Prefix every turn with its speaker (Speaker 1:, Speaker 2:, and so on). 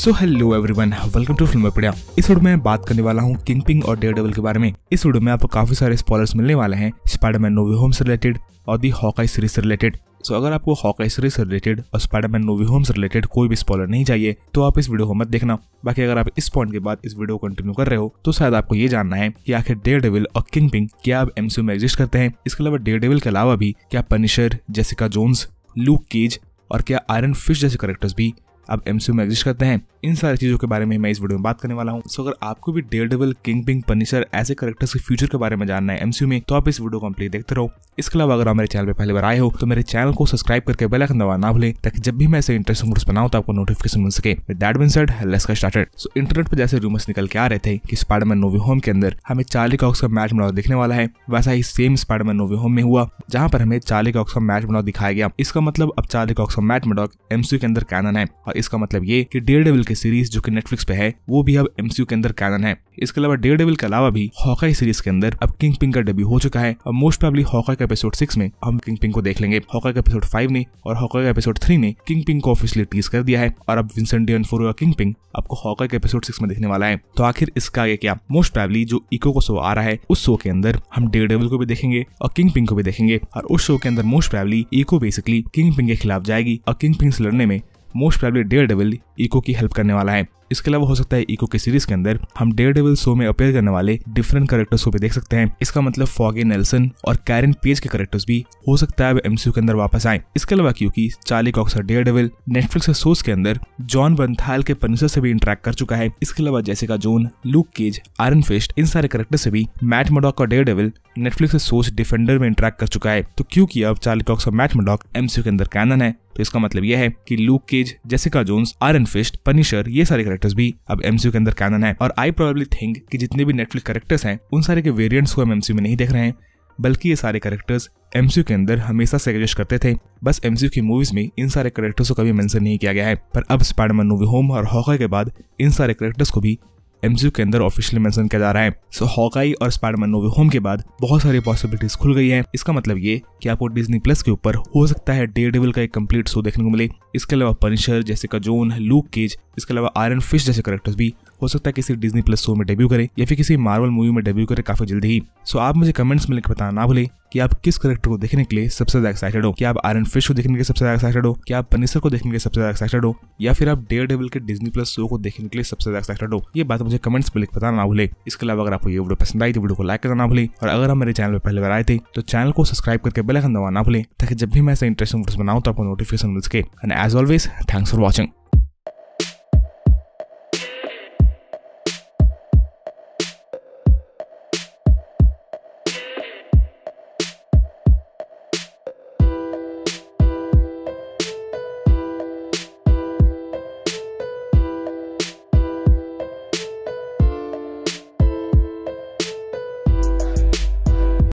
Speaker 1: So hello everyone welcome to film Padiya इस video में बात करने वाला हूँ किंग पिंग और डेयर डेविल के बारे में। इस वीडियो में आपको काफ़ी सारे स्पॉयलर्स मिलने वाले हैं। स्पाइडरमैन नोवी होम से रिलेटेड और दी हॉकाई सीरीज़ से रिलेटेड सो अगर आपको हॉकाई सीरीज़ से रिलेटेड और स्पाइडरमैन नोवी होम से रिलेटेड कोई भी स्पॉइलर नहीं चाहिए तो आप इस वीडियो को मत देखना। बाकी अगर आप इस पॉइंट के बाद इस वीडियो को कंटिन्यू कर रहे हो तो शायद आपको ये जानना है कि आखिर डेयर डेविल और किंग पिंग क्या अब एमसीयू में एग्जिस्ट करते हैं। इसके अलावा डेयर डेविल के अलावा भी क्या Punisher Jessica Jones Luke Cage और क्या आयरन फ़िश जैसे करेक्टर्स भी अब एमसीयू में एग्जिस्ट करते हैं, इन सारी चीज़ों के बारे में मैं इस वीडियो में बात करने वाला हूँ। सो अगर आपको भी Daredevil Kingpin Punisher ऐसे करेक्टर्स के फ्यूचर के बारे में जानना है एमसीयू में तो आप इस वीडियो को कंप्लीट देखते रहो। इसके अलावा अगर आप मेरे चैनल पर पहली बार आए हो तो मेरे चैनल को सब्सक्राइब करके बेल आइकन दबा ना भूलें, ताकि जब भी मैं ऐसे इंटरेस्टिंग वीडियोस बनाऊँ तो आपको नोटिफिकेशन मिल सके। That been said let's get started so internet पर जैसे रूमर्स निकल के आ रहे थे कि स्पाइडरमैन नोवी होम के अंदर हमें चार्ली कॉक्स का मैच बनाओ दिखने वाला है, वैसा ही same Spiderman no way home में हुआ, जहाँ पर हमें चार्ली कॉक्स का मैच बनाओ दिखाया गया। इसका मतलब अब चार्ली कॉक्स का मैच मडॉक एमसीयू के अंदर कैनन है, और इसका मतलब ये कि डेयर डेविल की सीरीज़ जो कि नेटफ्लिक्स पे है, वो भी अब एमसीयू के अंदर कैनन है। इसके अलावा डेयर डेविल के अलावा भी हॉकाई सीरीज़ के अंदर अब किंग पिंग का डेब्यू हो चुका है। और मोस्ट प्रॉब्ली हॉकाई का एपिसोड सिक्स में हम किंग पिंग को देख लेंगे। हॉकाई का एपिसोड फाइव ने और हॉकाई का एपिसोड थ्री ने किंग पिंग को ऑफिशियली टीज कर दिया है। और अब विंसेंट डियन का किंग पिंग आपको हॉकाई के एपिसोड सिक्स में देखने वाला है। तो आखिर इसका आगे क्या? मोस्ट प्रॉब्ली जो इको को शो आ रहा है, उस शो के अंदर हम डेयर डेविल को भी देखेंगे और किंग पिंग को भी देखेंगे। और उस शो के अंदर most probably Echo basically Kingpin के खिलाफ जाएगी और किंग पिंग से लड़ने में most probably Daredevil Echo की हेल्प करने वाला है। इसके अलावा हो सकता है इको के सीरीज़ के अंदर हम डेयर डेविल शो में अपेयर करने वाले डिफरेंट करेक्टर्स को भी देख सकते हैं। इसका मतलब फॉगी नेल्सन और कैरन पेज के करेक्टर्स भी हो सकता है एमसीयू के अंदर वापस आए। इसके अलावा क्योंकि चार्ली कॉक्स और डेयर डेविल नेटफ्लिक्स के शोज़ के अंदर जॉन बंथाल के पनिसर से भी इंटरेक्ट कर चुका है। इसके अलावा Jessica Jones Luke Cage Iron Fist इन सारे करेक्टर से भी मैट मडॉक और डेयर डेविल नेटफ्लिक्स के सोच डिफेंडर में इंटरेक्ट कर चुका है। तो क्योंकि अब चार्ली कॉक्स और मैट मडॉक एमसीयू के अंदर कैनन है तो इसका मतलब यह है कि लूक केज जैसे Jessica Jones Iron Fist Punisher ये सारे करेक्टर्स भी अब एमसीयू के अंदर कैनन है। और आई प्रोबेबली थिंक कि जितने भी नेटफ्लिक्स करेक्टर्स हैं, उन सारे के वेरियंट्स को हम एमसीयू में नहीं देख रहे हैं। बल्कि ये सारे करेक्टर्स एमसीयू के अंदर हमेशा से एग्जिस्ट करते थे। बस एमसीयू की मूवीज़ में इन सारे करेक्टर्स को कभी मेंशन नहीं किया गया है। पर अब स्पाइडरमैन मूवी होम और हॉकर के बाद इन सारे करेक्टर्स को भी एमसीयू के अंदर ऑफिशियली मेंशन किया जा रहा है। सो हॉकाई और स्पाइडरमैन नोवे होम के बाद बहुत सारी पॉसिबिलिटीज खुल गई है। इसका मतलब ये कि आपको डिज्नी प्लस के ऊपर हो सकता है डे डेविल का एक कंप्लीट शो देखने को मिले। इसके अलावा पनिशर जैसे का जोन लूक केज इसके अलावा आयरन फ़िश जैसे करेक्टर्स भी हो सकता है किसी डिजनी प्लस शो में डेब्यू करे या फिर किसी मार्वल मूवी में डेब्यू करे काफ़ी जल्दी ही। सो आप मुझे कमेंट्स में लिखकर बताना ना भूले कि आप किस करेक्टर को देखने के लिए सबसे ज़्यादा एक्साइटेड हो। क्या आप आयरन फ़िश को देखने के सबसे ज़्यादा एक्साइटेड हो? क्या आप पनिसर को देखने के सबसे ज़्यादा एक्साइटेड हो? या फिर आप डेयर डेविल के डिजनी प्लस शो को देखने के लिए सबसे ज़्यादा एक्साइटेड हो? ये बात मुझे कमेंट्स में लिख बताना ना भूले। इसके अलावा अगर आपको ये वीडियो पसंद आई तो वीडियो को लाइक करना ना भूले। और अगर आप मेरे चैनल पर पहले बार आए थे तो चैनल को सब्सक्राइब करके बेल दबाना ना भूले, ताकि जब भी मैं ऐसे इंटरेस्टिंग वीडियोस बनाऊँ तो आपको नोटिफिकेशन मिल सके। And as always thanks for watching